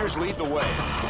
Rangers lead the way.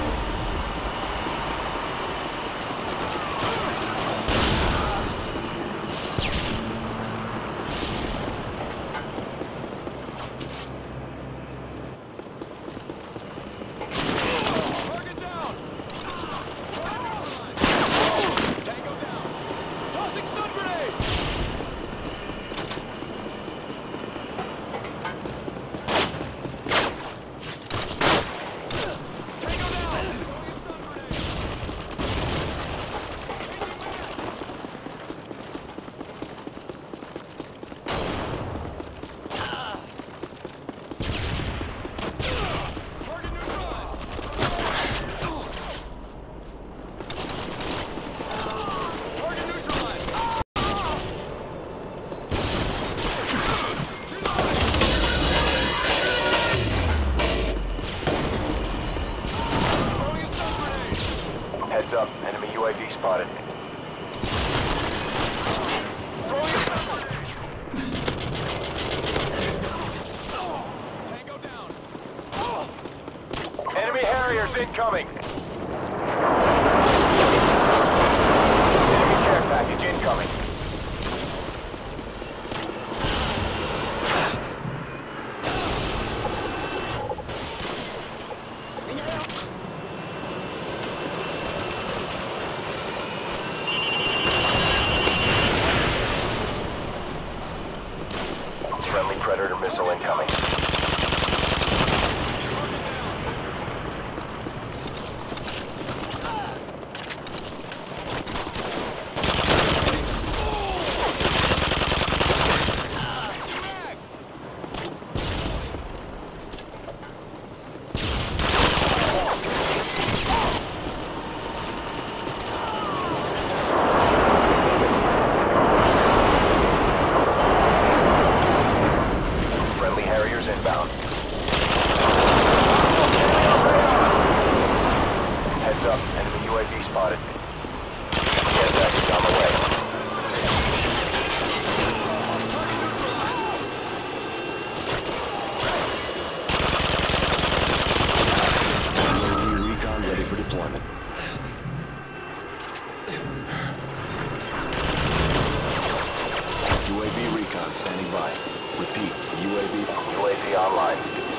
Heads up. Enemy UAV spotted. Enemy Harriers incoming. Enemy care package incoming. Incoming. Heads up, enemy UAV spotted. Package on the way. UAV recon ready for deployment. UAV recon standing by. Repeat, UAV UAV online.